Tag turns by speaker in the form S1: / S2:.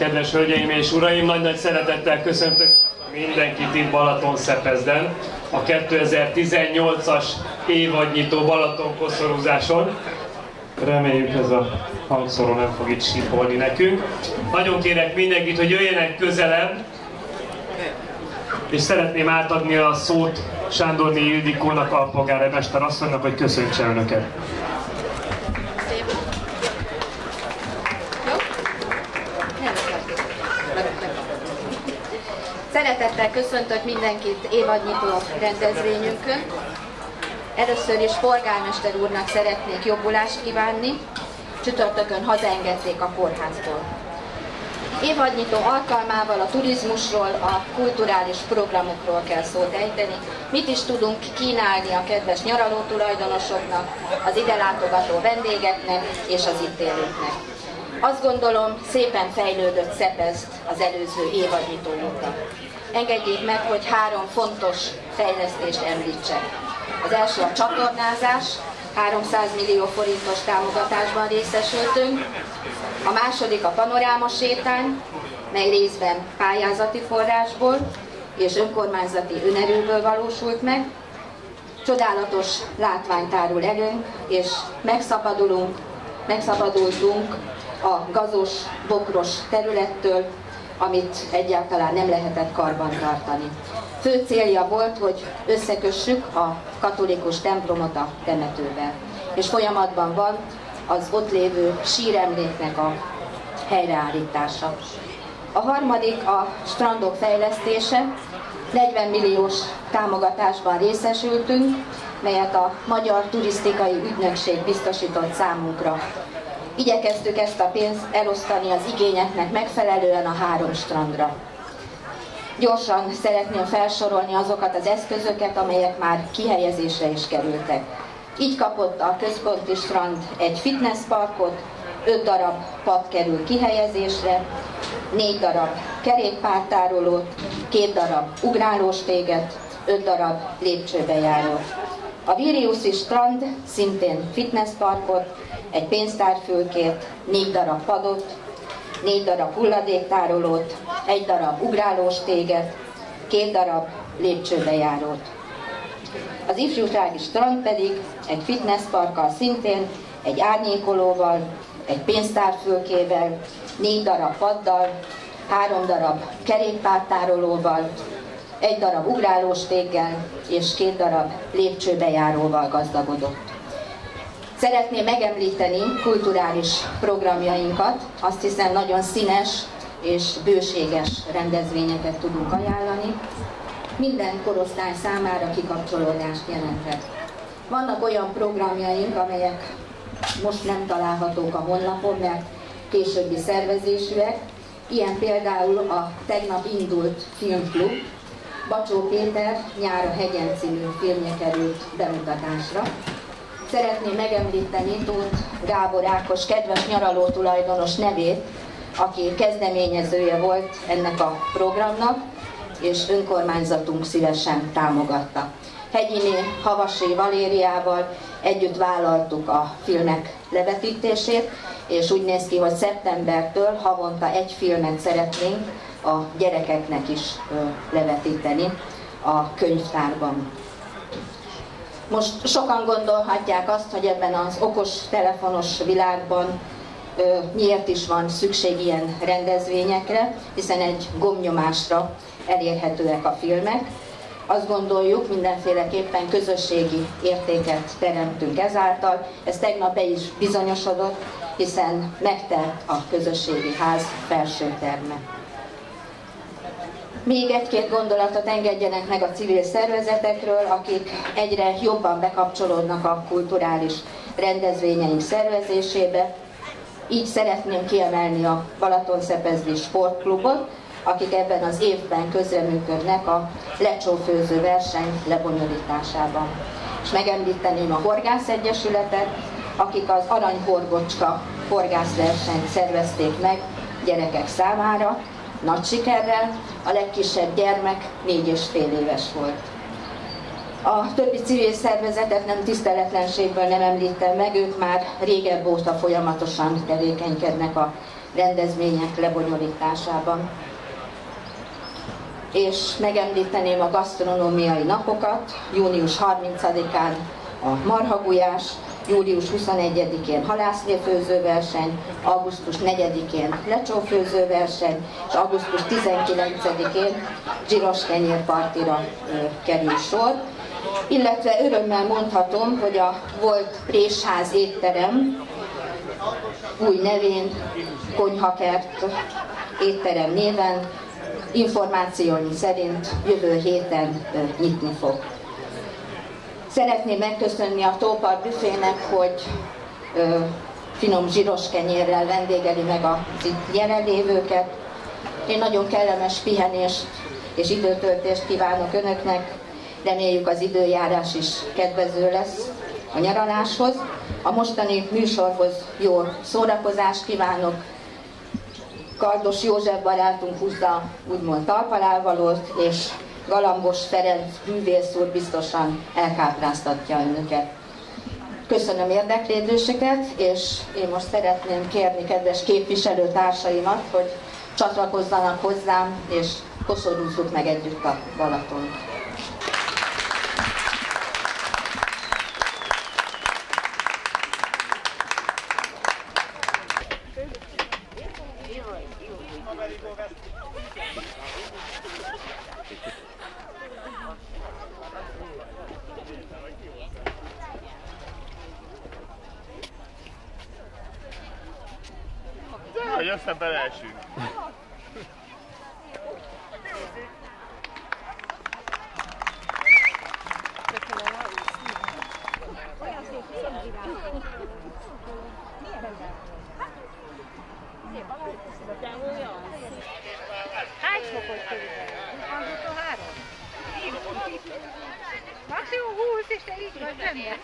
S1: Kedves hölgyeim és uraim, nagy-nagy szeretettel köszöntök mindenkit itt Balaton Szepezden, a 2018-as évadnyitó Balaton koszorúzáson. Reméljük ez a hangszóró nem fog itt sípolni nekünk. Nagyon kérek mindenkit, hogy jöjjenek közelebb, és szeretném átadni a szót Sándorné Ildikónak, a polgármester asszonynak, hogy köszöntse önöket.
S2: Szeretettel köszöntök mindenkit évadnyitó rendezvényünkön. Először is polgármester úrnak szeretnék jobbulást kívánni. Csütörtökön hazaengedték a kórházból. Évadnyitó alkalmával a turizmusról, a kulturális programokról kell szót ejteni. Mit is tudunk kínálni a kedves nyaraló tulajdonosoknak, az ide látogató vendégeknek és az itt élőknek. Azt gondolom, szépen fejlődött Szepezt az előző évadnyitó óta. Engedjék meg, hogy három fontos fejlesztést említsek. Az első a csatornázás, 300 millió forintos támogatásban részesültünk. A második a panoráma sétány, mely részben pályázati forrásból és önkormányzati önerőből valósult meg. Csodálatos látvány tárul előnk, és megszabadulunk, megszabadultunk a gazos, bokros területtől, amit egyáltalán nem lehetett karban tartani. Fő célja volt, hogy összekössük a katolikus templomot a temetővel. És folyamatban van az ott lévő síremléknek a helyreállítása. A harmadik a strandok fejlesztése. 40 milliós támogatásban részesültünk, melyet a Magyar Turisztikai Ügynökség biztosított számunkra Igyekeztük ezt a pénzt elosztani az igényeknek megfelelően a három strandra. Gyorsan szeretném felsorolni azokat az eszközöket, amelyek már kihelyezésre is kerültek. Így kapott a központi strand egy fitnessparkot, 5 darab pad kerül kihelyezésre, 4 darab kerékpártárolót, 2 darab ugrálós téget, 5 darab lépcsőbejárót. A Viriuszi strand szintén fitnessparkot, egy pénztárfülkét, négy darab padot, négy darab hulladéktárolót, egy darab ugrálós téget, két darab lépcsőbejárót. Az ifjúsági strand pedig egy fitnessparkkal szintén, egy árnyékolóval, egy pénztárfülkével, négy darab paddal, három darab kerékpártárolóval, egy darab ugrálós téggel és két darab lépcsőbejáróval gazdagodott. Szeretném megemlíteni kulturális programjainkat, azt hiszem nagyon színes és bőséges rendezvényeket tudunk ajánlani. Minden korosztály számára kikapcsolódást jelenthet. Vannak olyan programjaink, amelyek most nem találhatók a honlapon, mert későbbi szervezésűek. Ilyen például a tegnap indult filmklub, Bacsó Péter Nyár a hegyen című filmje került bemutatásra. Szeretném megemlíteni Tóth Gábor Ákos kedves nyaraló tulajdonos nevét, aki kezdeményezője volt ennek a programnak, és önkormányzatunk szívesen támogatta. Hegyiné Havasi Valériával együtt vállaltuk a filmek levetítését, és úgy néz ki, hogy szeptembertől havonta egy filmet szeretnénk a gyerekeknek is levetíteni a könyvtárban. Most sokan gondolhatják azt, hogy ebben az okos telefonos világban miért is van szükség ilyen rendezvényekre, hiszen egy gomnyomásra elérhetőek a filmek. Azt gondoljuk, mindenféleképpen közösségi értéket teremtünk ezáltal. Ez tegnap be is bizonyosodott, hiszen megtelt a közösségi ház felső terme. Még egy-két gondolatot engedjenek meg a civil szervezetekről, akik egyre jobban bekapcsolódnak a kulturális rendezvényeink szervezésébe. Így szeretném kiemelni a Balatonszepezdi Sportklubot, akik ebben az évben közreműködnek a lecsófőző verseny lebonyolításában. És megemlíteném a Horgász Egyesületet, akik az Aranyhorgocska horgászversenyt szervezték meg gyerekek számára, nagy sikerrel, a legkisebb gyermek négy és fél éves volt. A többi civil szervezetet nem tiszteletlenségből nem említem meg, ők már régebb óta folyamatosan tevékenykednek a rendezvények lebonyolításában. És megemlíteném a gasztronómiai napokat, június 30-án a marhagujás, július 21-én halászléfőzőverseny, augusztus 4-én lecsófőzőverseny, és augusztus 19-én zsíros kenyérpartira kerül sor. Illetve örömmel mondhatom, hogy a volt Présház étterem új nevén, Konyhakert étterem néven információink szerint jövő héten nyitni fog. Szeretném megköszönni a Tópar büfének, hogy finom zsíros kenyérrel vendégeli meg a itt jelenlévőket. Én nagyon kellemes pihenést és időtöltést kívánok Önöknek. Reméljük az időjárás is kedvező lesz a nyaraláshoz. A mostani műsorhoz jó szórakozást kívánok. Kardos József barátunk húzza úgymond talpalávalót, és Galambos Ferenc művész úr biztosan elkápráztatja önöket. Köszönöm érdeklődéseket, és én most szeretném kérni kedves képviselőtársaimat, hogy csatlakozzanak hozzám, és koszorúzzuk meg együtt a Balatont.
S3: össze-bele esünk.
S4: Hány fokot körülbelül? Angoltól három? Maximum húsz, és te így vagy benne.